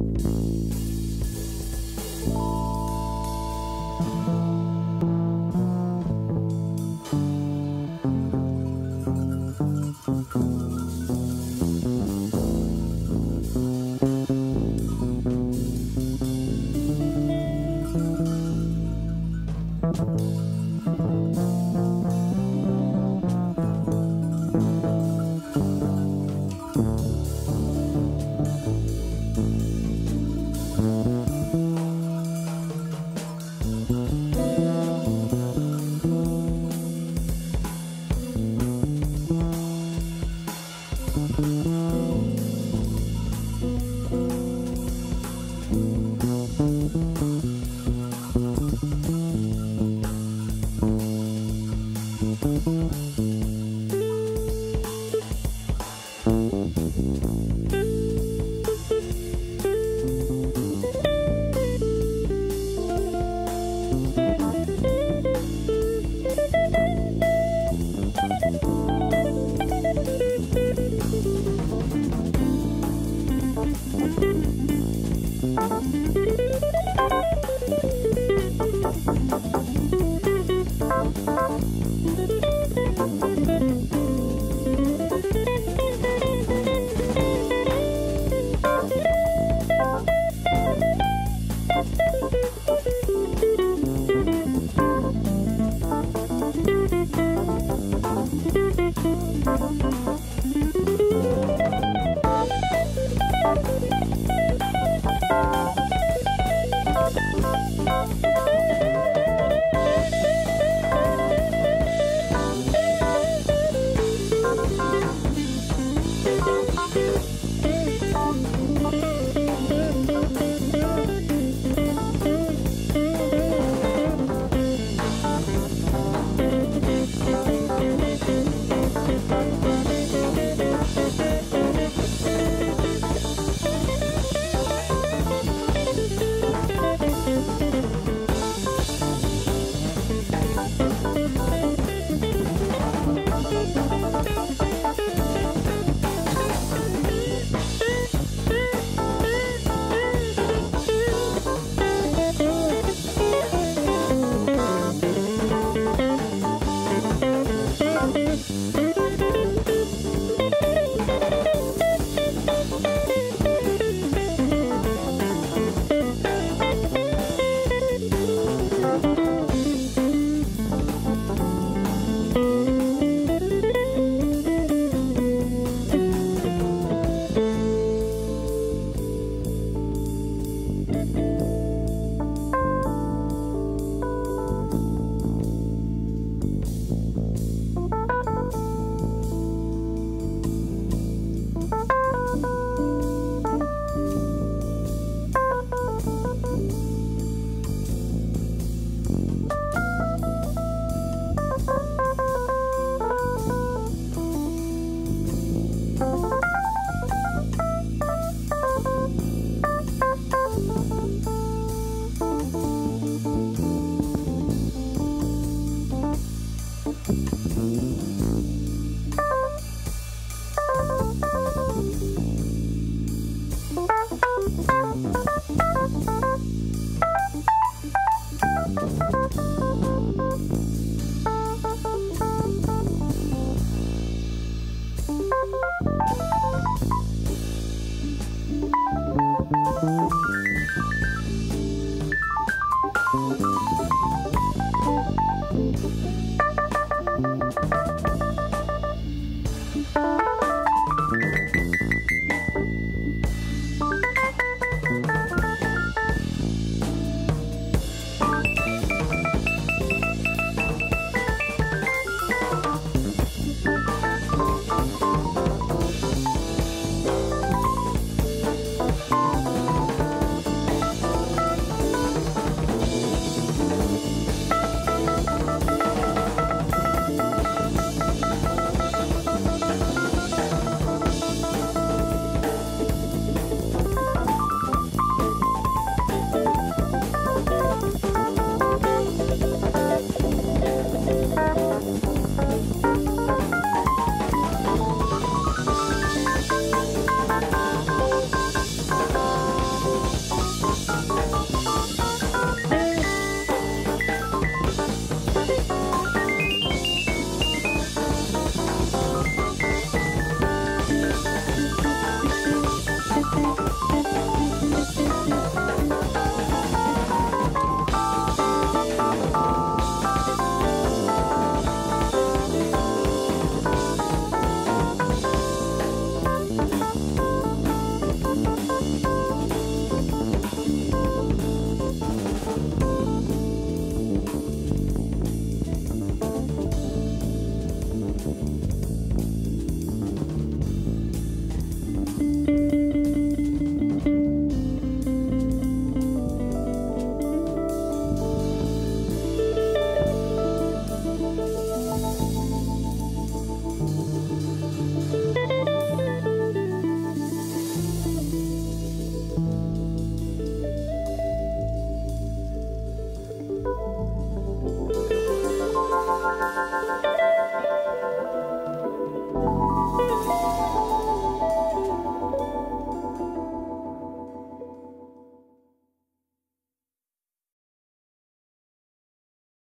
you